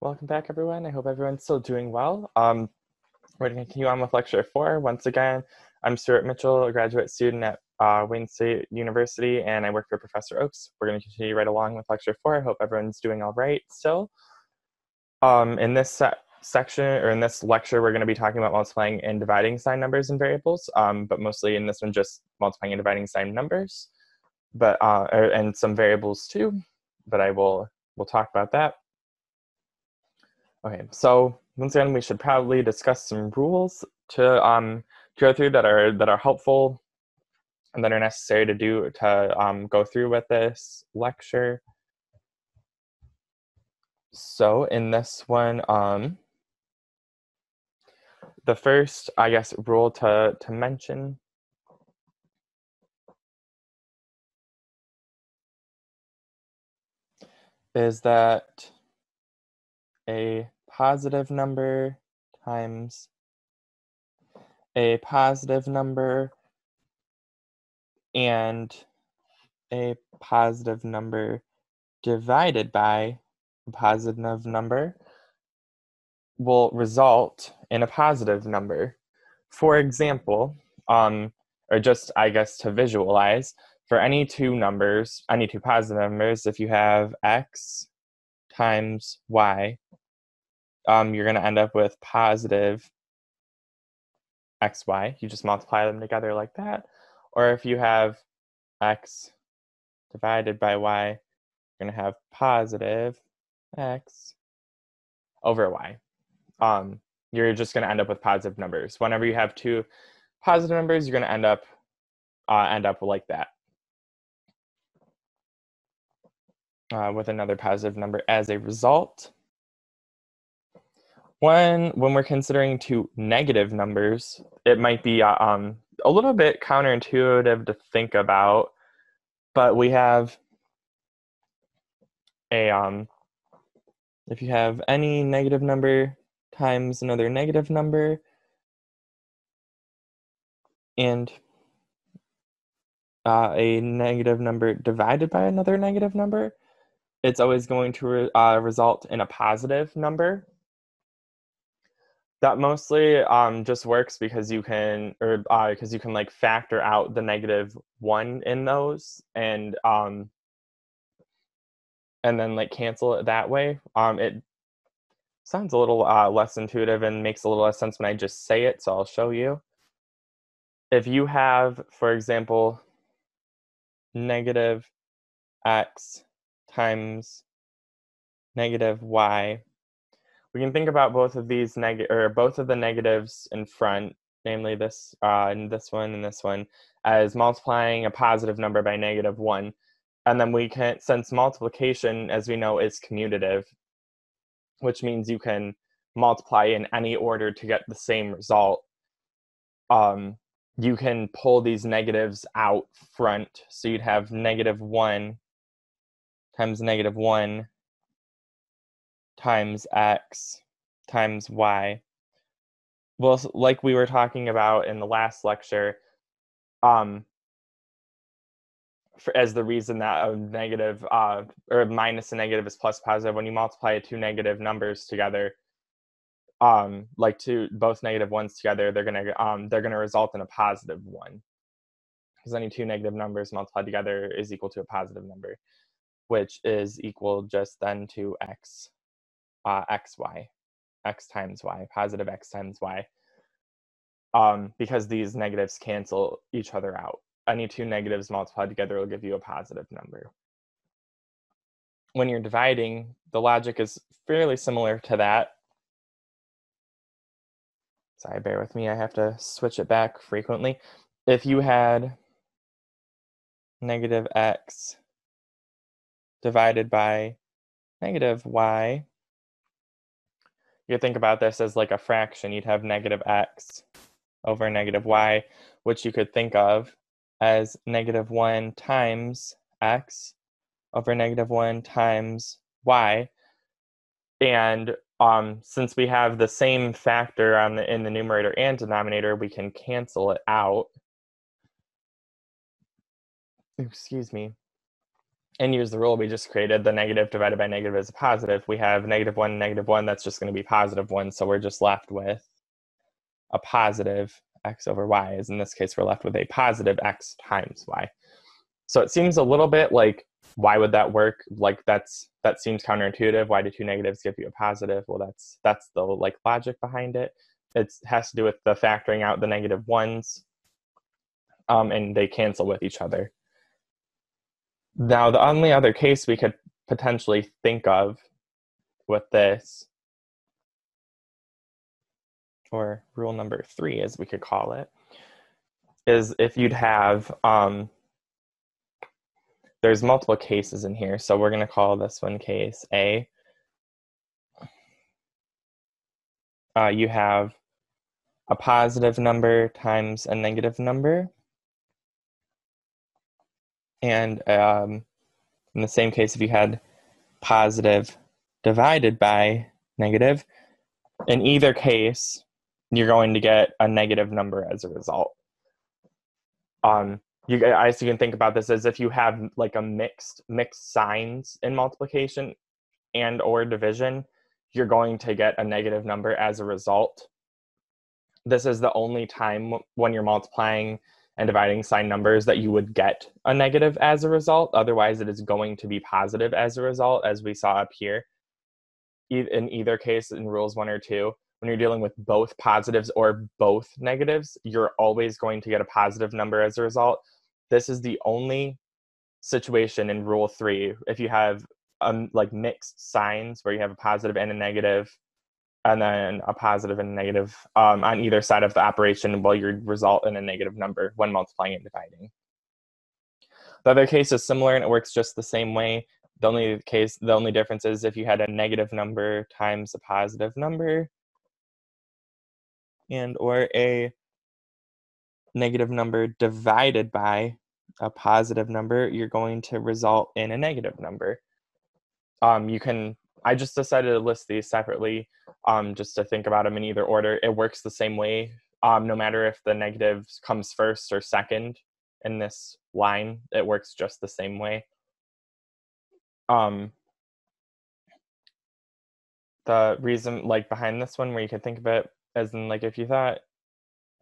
Welcome back, everyone. I hope everyone's still doing well. Um, we're going to continue on with lecture four. Once again, I'm Stuart Mitchell, a graduate student at uh, Wayne State University, and I work for Professor Oakes. We're going to continue right along with lecture four. I hope everyone's doing all right still. Um, in this se section, or in this lecture, we're going to be talking about multiplying and dividing sign numbers and variables, um, but mostly in this one, just multiplying and dividing sign numbers, but uh, er, and some variables too, but I will we'll talk about that. Okay, so once again, we should probably discuss some rules to um, go through that are that are helpful and that are necessary to do to um, go through with this lecture. So in this one, um, the first, I guess, rule to to mention is that a positive number times a positive number and a positive number divided by a positive number will result in a positive number. For example, um, or just I guess to visualize, for any two numbers, any two positive numbers, if you have x times y um, you're going to end up with positive xy. You just multiply them together like that. Or if you have x divided by y, you're going to have positive x over y. Um, you're just going to end up with positive numbers. Whenever you have two positive numbers, you're going to end up uh, end up like that. Uh, with another positive number as a result. When when we're considering two negative numbers, it might be uh, um, a little bit counterintuitive to think about, but we have a um, if you have any negative number times another negative number, and uh, a negative number divided by another negative number, it's always going to re- uh, result in a positive number that mostly um, just works because you can or because uh, you can like factor out the negative one in those and um and then like cancel it that way. Um it sounds a little uh, less intuitive and makes a little less sense when i just say it so i'll show you. If you have for example negative x times negative y we can think about both of these negative or both of the negatives in front, namely this uh, and this one and this one, as multiplying a positive number by negative one. And then we can, since multiplication, as we know, is commutative, which means you can multiply in any order to get the same result. Um, you can pull these negatives out front. So you'd have negative one times negative one times x times y. Well, like we were talking about in the last lecture, um, for, as the reason that a negative uh, or minus a negative is plus positive, when you multiply two negative numbers together, um, like two both negative ones together, they're gonna um, they're gonna result in a positive one. Because any two negative numbers multiplied together is equal to a positive number, which is equal just then to x uh, xy, x times y, positive x times y, um, because these negatives cancel each other out. Any two negatives multiplied together will give you a positive number. When you're dividing, the logic is fairly similar to that. Sorry, bear with me, I have to switch it back frequently. If you had negative x divided by negative y, you think about this as like a fraction. You'd have negative x over negative y, which you could think of as negative 1 times x over negative 1 times y. And um, since we have the same factor on the, in the numerator and denominator, we can cancel it out. Excuse me. And use the rule we just created, the negative divided by negative is a positive. We have negative 1, negative 1, that's just going to be positive 1. So we're just left with a positive x over y. is in this case, we're left with a positive x times y. So it seems a little bit like, why would that work? Like that's that seems counterintuitive. Why do two negatives give you a positive? Well, that's that's the like logic behind it. It has to do with the factoring out the negative ones, um, and they cancel with each other. Now, the only other case we could potentially think of with this, or rule number three, as we could call it, is if you'd have, um, there's multiple cases in here, so we're going to call this one case A. Uh, you have a positive number times a negative number and um, in the same case, if you had positive divided by negative, in either case, you're going to get a negative number as a result. Um, you, I so you can think about this as if you have like a mixed mixed signs in multiplication and or division, you're going to get a negative number as a result. This is the only time when you're multiplying and dividing sign numbers that you would get a negative as a result. Otherwise, it is going to be positive as a result, as we saw up here. In either case, in rules one or two, when you're dealing with both positives or both negatives, you're always going to get a positive number as a result. This is the only situation in rule three. If you have um, like mixed signs where you have a positive and a negative, and then a positive and negative um, on either side of the operation will result in a negative number when multiplying and dividing. The other case is similar and it works just the same way. The only case, the only difference is if you had a negative number times a positive number and or a negative number divided by a positive number, you're going to result in a negative number. Um, you can I just decided to list these separately um, just to think about them in either order. It works the same way, um, no matter if the negative comes first or second in this line, it works just the same way. Um, the reason like behind this one where you could think of it as in like if you thought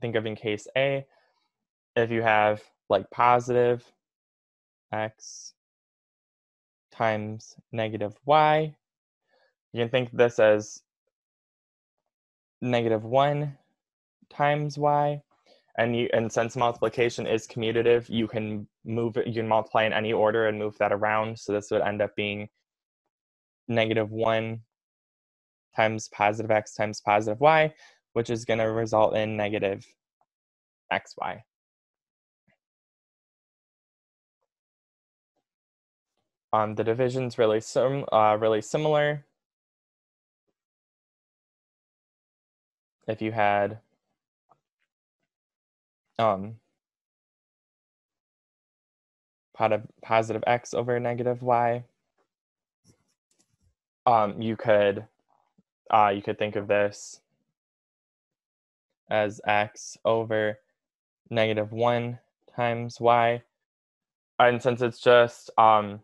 think of in case A, if you have like positive x times negative y you can think this as negative 1 times y. And, you, and since multiplication is commutative, you can move it, you can multiply in any order and move that around. So this would end up being negative 1 times positive x times positive y, which is going to result in negative xy. Um, the division's really sim uh, really similar. If you had um, positive x over negative y, um, you could uh, you could think of this as x over negative 1 times y. And since it's just um,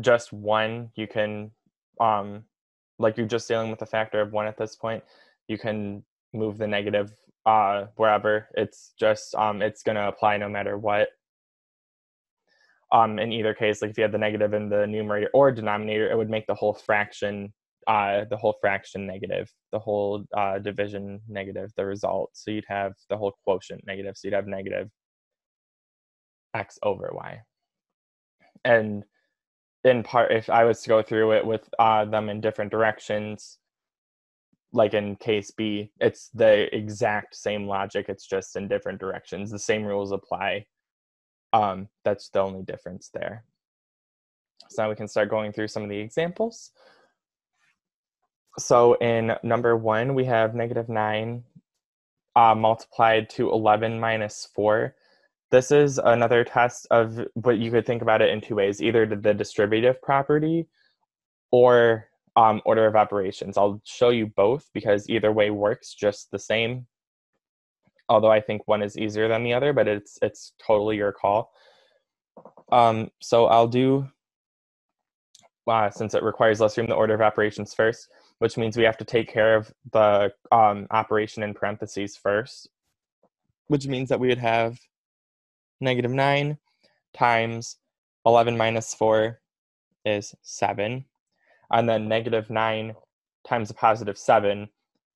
just 1, you can, um, like you're just dealing with a factor of 1 at this point, you can move the negative uh, wherever. It's just um, it's going to apply no matter what. Um, in either case, like if you had the negative in the numerator or denominator, it would make the whole fraction uh, the whole fraction negative, the whole uh, division negative, the result. So you'd have the whole quotient negative. So you'd have negative x over y. And in part, if I was to go through it with uh, them in different directions, like in case B, it's the exact same logic. It's just in different directions. The same rules apply. Um, that's the only difference there. So now we can start going through some of the examples. So in number one, we have negative 9 uh, multiplied to 11 minus 4. This is another test of, but you could think about it in two ways, either the distributive property or um, order of operations. I'll show you both because either way works just the same. Although I think one is easier than the other, but it's it's totally your call. Um, so I'll do, uh, since it requires less room, the order of operations first, which means we have to take care of the um, operation in parentheses first, which means that we would have negative 9 times 11 minus 4 is 7. And then negative 9 times a positive 7,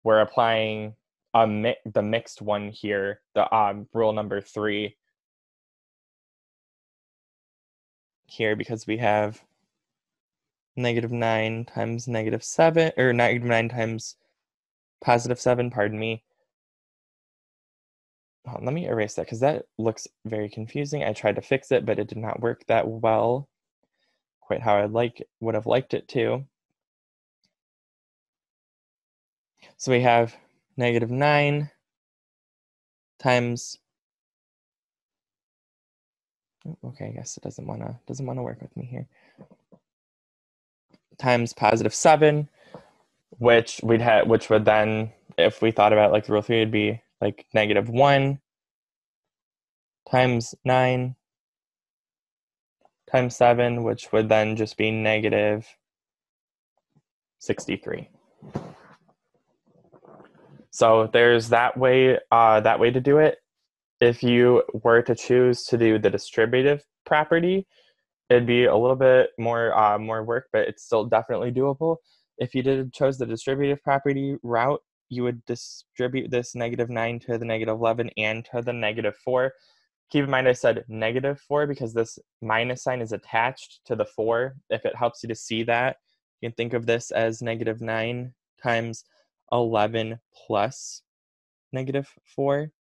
we're applying a mi- the mixed one here, the um, rule number 3 here because we have negative 9 times negative 7, or negative 9 times positive 7, pardon me. Let me erase that because that looks very confusing. I tried to fix it, but it did not work that well, quite how I like would have liked it to. So we have negative 9 times oh, okay, I guess it doesn't wanna doesn't wanna work with me here. Times positive seven, which we'd have which would then, if we thought about like the rule three, it'd be like negative one times nine times seven, which would then just be negative 63. So there's that way, uh, that way to do it. If you were to choose to do the distributive property, it'd be a little bit more uh, more work, but it's still definitely doable. If you did chose the distributive property route, you would distribute this negative 9 to the negative 11 and to the negative 4. Keep in mind I said negative 4 because this minus sign is attached to the 4. If it helps you to see that, you can think of this as negative 9 times 11 plus negative 4.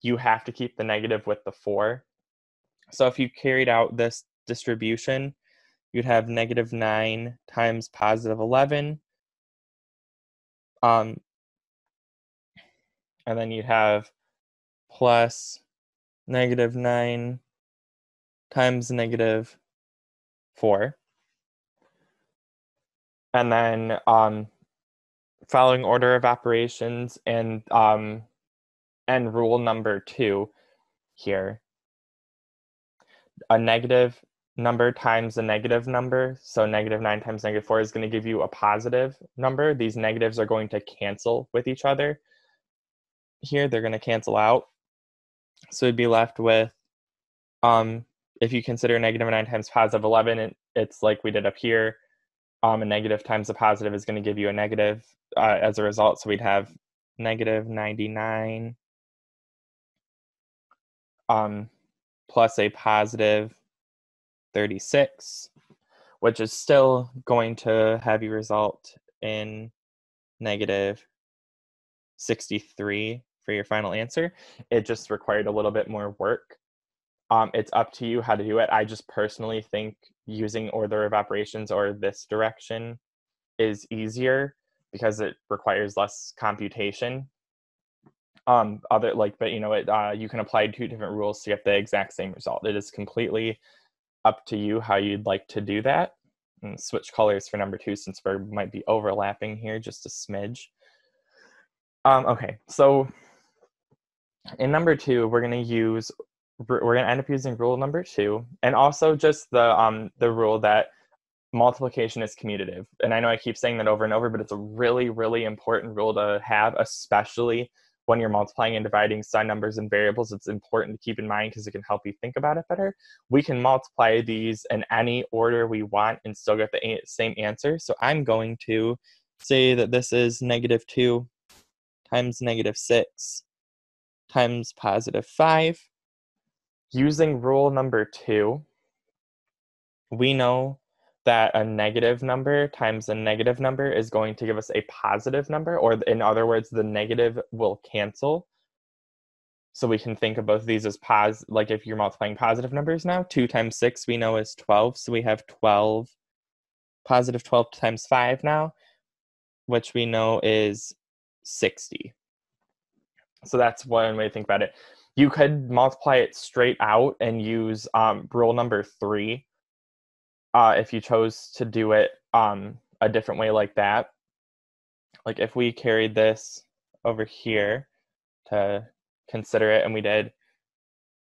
You have to keep the negative with the 4. So if you carried out this distribution, you'd have negative 9 times positive 11. Um, and then you'd have plus negative 9 times negative 4. And then um, following order of operations and um, and rule number two here. A negative number times a negative number, so negative 9 times negative 4 is going to give you a positive number. These negatives are going to cancel with each other. Here, they're going to cancel out. So we'd be left with, um, if you consider negative 9 times positive 11, it, it's like we did up here. Um, a negative times a positive is going to give you a negative uh, as a result. So we'd have negative 99 um, plus a positive 36, which is still going to have you result in negative 63 for your final answer. It just required a little bit more work. Um, it's up to you how to do it. I just personally think using order of operations or this direction is easier because it requires less computation um other like but you know it uh, you can apply two different rules to get the exact same result it is completely up to you how you'd like to do that and switch colors for number two since we might be overlapping here just a smidge um okay so in number two we're going to use we're going to end up using rule number two and also just the um the rule that multiplication is commutative and i know i keep saying that over and over but it's a really really important rule to have especially when you're multiplying and dividing sign numbers and variables, it's important to keep in mind because it can help you think about it better. We can multiply these in any order we want and still get the same answer. So I'm going to say that this is negative 2 times negative 6 times positive 5. Using rule number 2, we know that a negative number times a negative number is going to give us a positive number, or in other words, the negative will cancel. So we can think of both of these as pos, like if you're multiplying positive numbers now, 2 times 6 we know is 12, so we have 12, positive 12 times 5 now, which we know is 60. So that's one way to think about it. You could multiply it straight out and use um, rule number 3, uh, if you chose to do it um, a different way like that. Like if we carried this over here to consider it and we did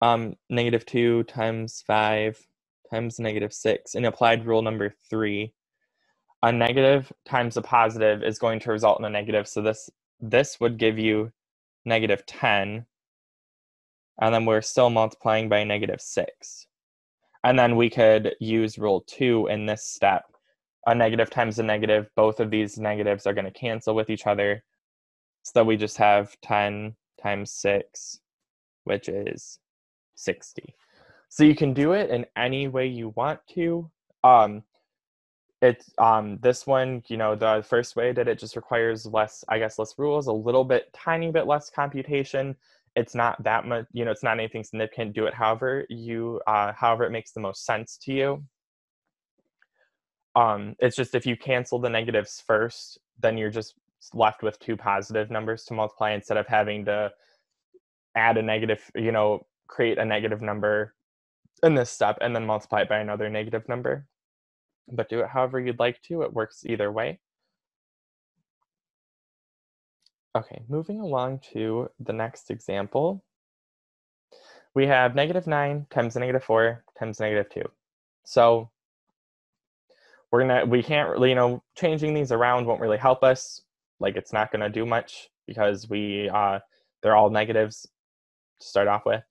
um, negative 2 times 5 times negative 6. In applied rule number 3, a negative times a positive is going to result in a negative. So this this would give you negative 10. And then we're still multiplying by negative 6. And then we could use rule 2 in this step. A negative times a negative, both of these negatives are going to cancel with each other. So we just have 10 times 6, which is 60. So you can do it in any way you want to. Um, it's um this one you know the first way that it just requires less i guess less rules a little bit tiny bit less computation. It's not that much you know it's not anything significant. Do it however you uh however it makes the most sense to you. Um it's just if you cancel the negatives first then you're just left with two positive numbers to multiply instead of having to add a negative you know create a negative number in this step and then multiply it by another negative number. But do it however you'd like to, it works either way. Okay, moving along to the next example. We have negative 9 times negative 4 times negative 2. So we're gonna we can't really, you know, changing these around won't really help us. Like it's not gonna do much because we uh they're all negatives to start off with.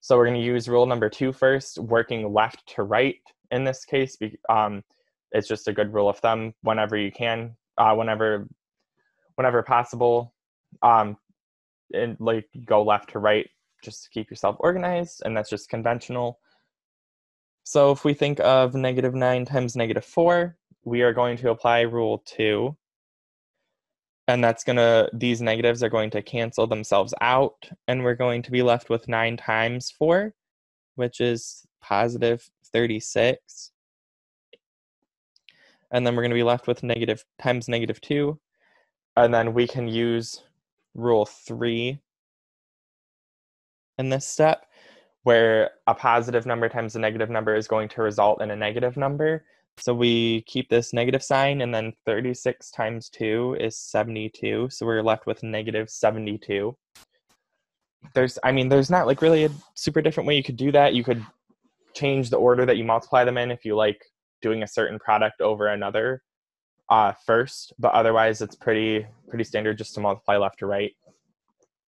So we're to use rule number two first, working left to right in this case. Um, it's just a good rule of thumb whenever you can, uh, whenever, whenever possible. Um, and like go left to right just to keep yourself organized, and that's just conventional. So if we think of negative 9 times negative 4, we are going to apply rule 2 and that's going to these negatives are going to cancel themselves out and we're going to be left with 9 times 4 which is positive 36 and then we're going to be left with negative times negative 2 and then we can use rule 3 in this step where a positive number times a negative number is going to result in a negative number so we keep this negative sign, and then 36 times 2 is 72. So we're left with negative 72. There's, I mean, there's not like really a super different way you could do that. You could change the order that you multiply them in if you like doing a certain product over another uh, first, but otherwise it's pretty pretty standard just to multiply left to right.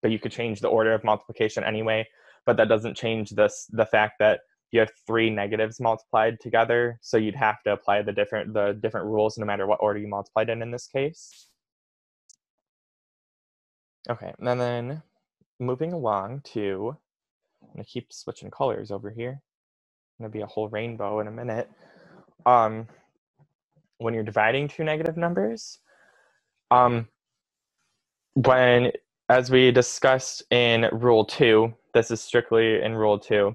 But you could change the order of multiplication anyway. But that doesn't change this the fact that you have three negatives multiplied together so you'd have to apply the different the different rules no matter what order you multiplied in in this case okay and then moving along to i'm to keep switching colors over here to be a whole rainbow in a minute um when you're dividing two negative numbers um when as we discussed in rule 2 this is strictly in rule 2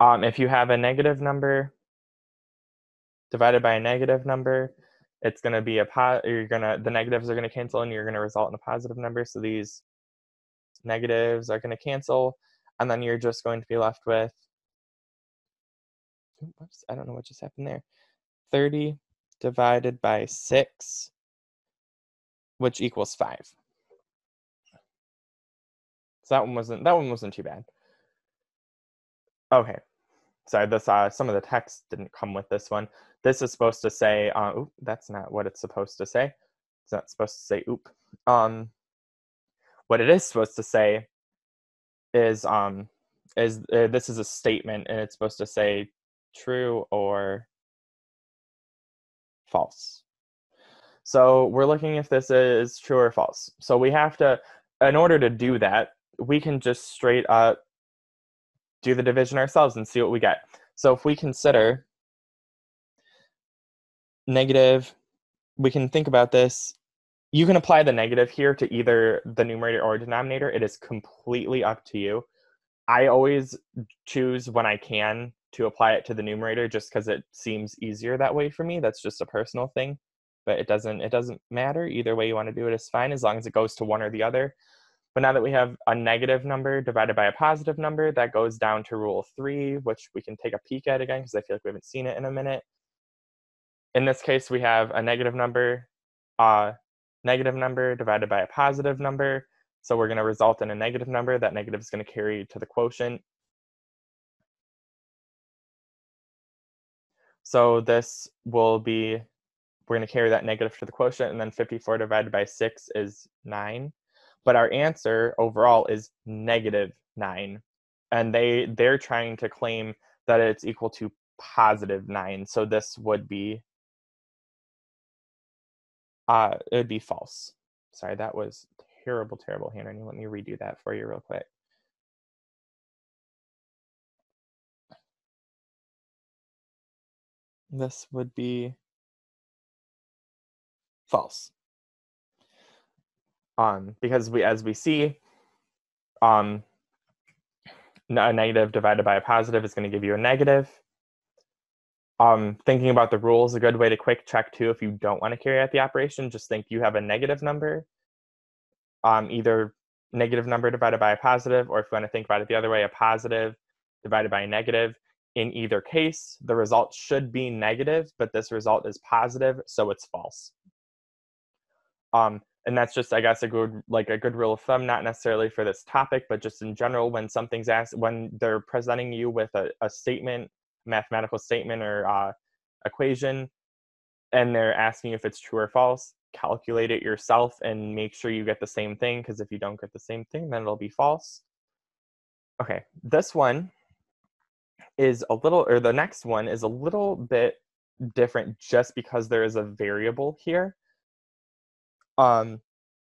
um, if you have a negative number divided by a negative number, it's going to be a pot. You're gonna the negatives are going to cancel, and you're going to result in a positive number. So these negatives are going to cancel, and then you're just going to be left with. Oops, I don't know what just happened there. Thirty divided by six, which equals five. So that one wasn't that one wasn't too bad. Okay, sorry, this uh, some of the text didn't come with this one. This is supposed to say, uh, oop, that's not what it's supposed to say. It's not supposed to say oop. Um, what it is supposed to say is um, is uh, this is a statement, and it's supposed to say true or false. So we're looking if this is true or false. So we have to, in order to do that, we can just straight up do the division ourselves and see what we get. So if we consider negative, we can think about this. You can apply the negative here to either the numerator or denominator. It is completely up to you. I always choose when I can to apply it to the numerator just because it seems easier that way for me. That's just a personal thing. But it doesn't it doesn't matter. Either way you want to do it is fine as long as it goes to one or the other. But now that we have a negative number divided by a positive number, that goes down to rule three, which we can take a peek at again because I feel like we haven't seen it in a minute. In this case, we have a negative number, a negative number divided by a positive number. So we're going to result in a negative number. That negative is going to carry to the quotient. So this will be, we're going to carry that negative to the quotient, and then 54 divided by 6 is 9. But our answer overall is negative 9. And they, they're trying to claim that it's equal to positive 9. So this would be, uh, it would be false. Sorry, that was terrible, terrible handwriting. Let me redo that for you real quick. This would be false. Um, because we, as we see, um, a negative divided by a positive is going to give you a negative. Um, thinking about the rules, a good way to quick check too, if you don't want to carry out the operation, just think you have a negative number, um, either negative number divided by a positive, or if you want to think about it the other way, a positive divided by a negative. In either case, the result should be negative, but this result is positive, so it's false. Um, and that's just, I guess, a good like a good rule of thumb, not necessarily for this topic, but just in general, when something's asked, when they're presenting you with a, a statement, mathematical statement or uh, equation, and they're asking if it's true or false, calculate it yourself and make sure you get the same thing, because if you don't get the same thing, then it'll be false. Okay, this one is a little, or the next one is a little bit different just because there is a variable here. Um,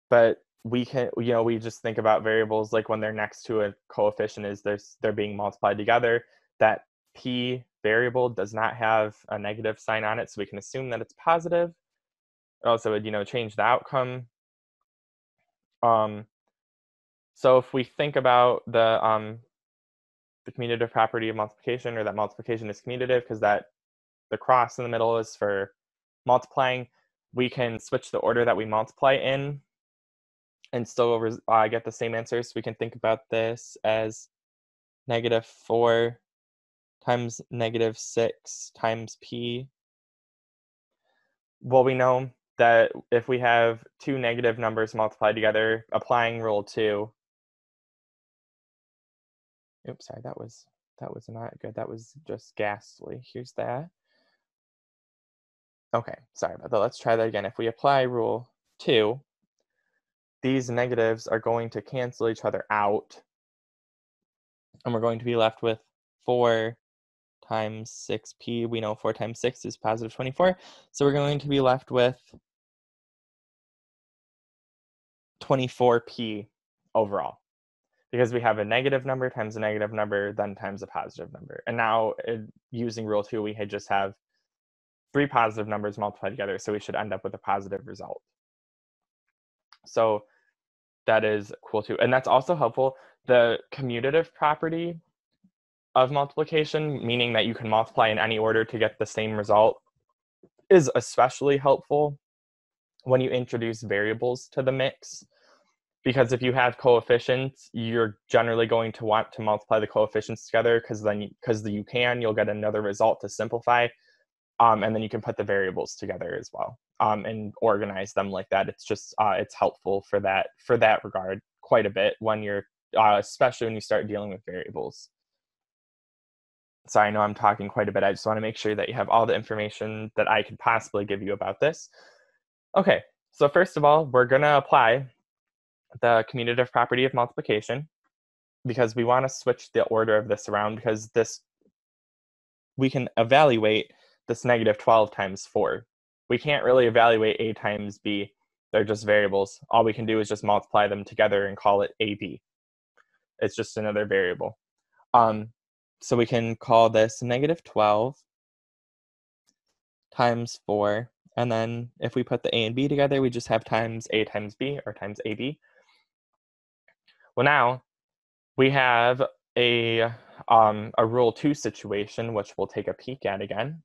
but we can, you know, we just think about variables like when they're next to a coefficient is there's they're being multiplied together. That p variable does not have a negative sign on it, so we can assume that it's positive. Also, would you know change the outcome. Um, so if we think about the um, the commutative property of multiplication or that multiplication is commutative because that the cross in the middle is for multiplying, we can switch the order that we multiply in and still uh, get the same answer. So we can think about this as negative 4 times negative 6 times p. Well, we know that if we have two negative numbers multiplied together, applying rule 2, Oops, sorry, that was that was not good. That was just ghastly. Here's that. Okay, sorry about that. Let's try that again. If we apply rule two, these negatives are going to cancel each other out. And we're going to be left with 4 times 6p. We know 4 times 6 is positive 24. So we're going to be left with 24p overall because we have a negative number times a negative number, then times a positive number. And now it, using rule two, we just have three positive numbers multiplied together, so we should end up with a positive result. So that is cool too. And that's also helpful. The commutative property of multiplication, meaning that you can multiply in any order to get the same result, is especially helpful when you introduce variables to the mix because if you have coefficients you're generally going to want to multiply the coefficients together because then because you can you'll get another result to simplify um, and then you can put the variables together as well um, and organize them like that. It's just uh, it's helpful for that for that regard quite a bit when you're uh, especially when you start dealing with variables. So i know i'm talking quite a bit. I just want to make sure that you have all the information that i could possibly give you about this. Okay so first of all we're going to apply the commutative property of multiplication because we want to switch the order of this around because this we can evaluate this negative 12 times 4. We can't really evaluate a times b. They're just variables. All we can do is just multiply them together and call it ab. It's just another variable. Um, so we can call this negative 12 times 4. And then if we put the a and b together, we just have times a times b or times ab. Well, now we have a, um, a rule two situation, which we'll take a peek at again.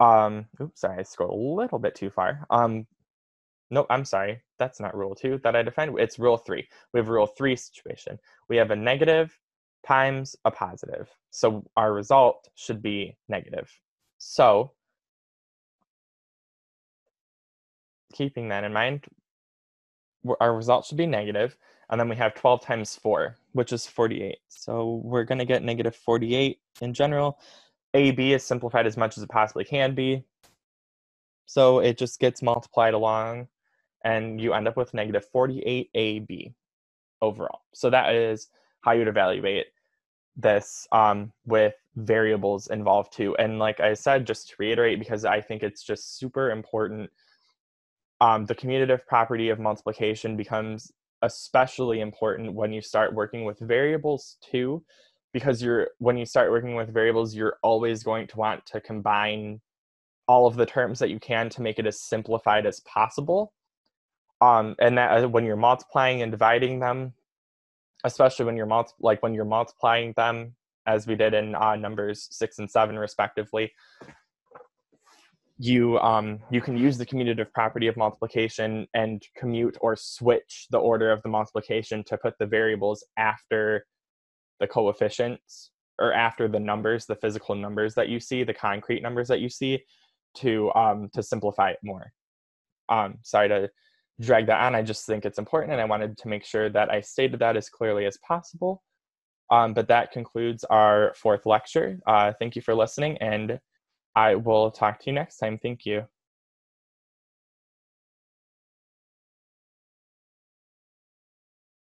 Um, oops, sorry, I scrolled a little bit too far. Um, no, I'm sorry, that's not rule two that I defined. It's rule three. We have rule three situation. We have a negative times a positive. So our result should be negative. So keeping that in mind, our result should be negative. And then we have 12 times 4, which is 48. So we're going to get negative 48 in general. AB is simplified as much as it possibly can be. So it just gets multiplied along and you end up with negative 48AB overall. So that is how you'd evaluate this um, with variables involved too. And like I said, just to reiterate, because I think it's just super important, um, the commutative property of multiplication becomes especially important when you start working with variables too, because you're when you start working with variables, you're always going to want to combine all of the terms that you can to make it as simplified as possible. Um, and that uh, when you're multiplying and dividing them, especially when you're multi- like when you're multiplying them as we did in uh, numbers six and seven respectively you um, you can use the commutative property of multiplication and commute or switch the order of the multiplication to put the variables after the coefficients or after the numbers the physical numbers that you see the concrete numbers that you see to um, to simplify it more um, sorry to drag that on. I just think it's important, and I wanted to make sure that I stated that as clearly as possible. Um, but that concludes our fourth lecture. Uh, thank you for listening, and I will talk to you next time. Thank you.